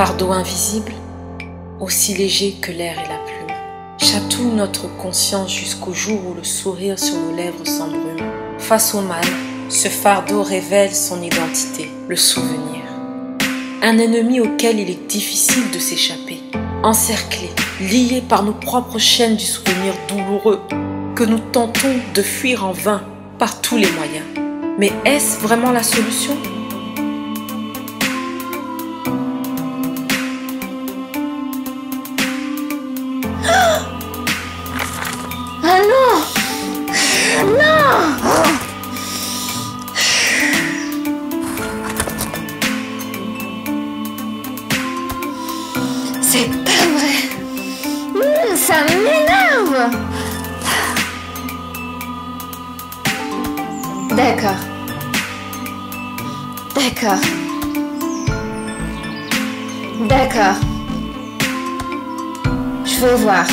Fardeau invisible, aussi léger que l'air et la plume, chatouille notre conscience jusqu'au jour où le sourire sur nos lèvres s'embrume. Face au mal, ce fardeau révèle son identité, le souvenir. Un ennemi auquel il est difficile de s'échapper, encerclé, lié par nos propres chaînes du souvenir douloureux, que nous tentons de fuir en vain par tous les moyens. Mais est-ce vraiment la solution? D'accord. D'accord. D'accord. Je veux voir.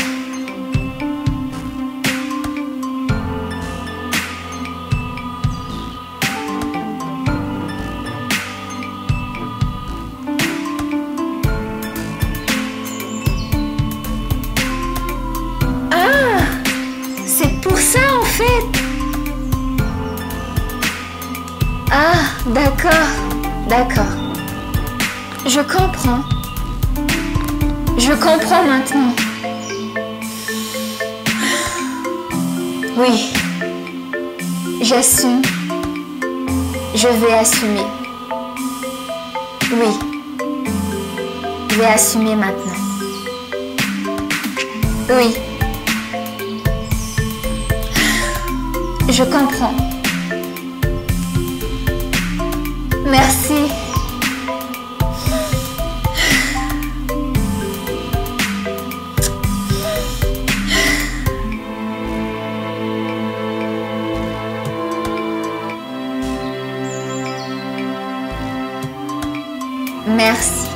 Ah, d'accord, d'accord. Je comprends. Je comprends maintenant. Oui. J'assume. Je vais assumer. Oui. Je vais assumer maintenant. Oui. Je comprends. Merci. Merci.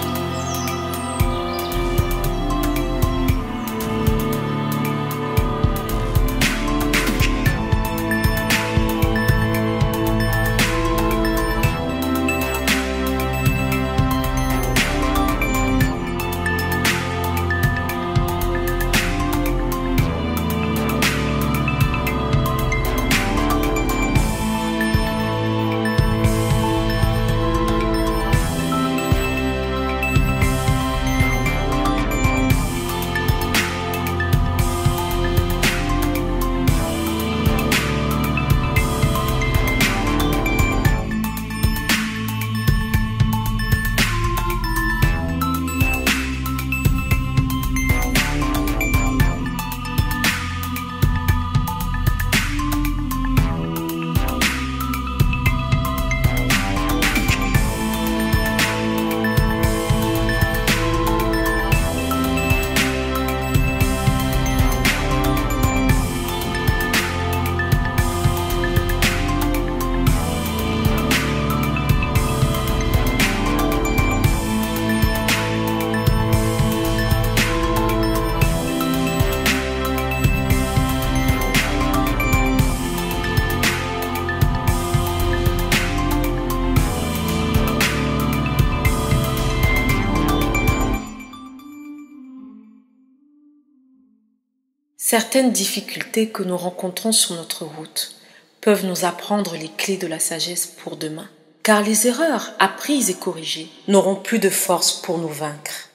Certaines difficultés que nous rencontrons sur notre route peuvent nous apprendre les clés de la sagesse pour demain, car les erreurs apprises et corrigées n'auront plus de force pour nous vaincre.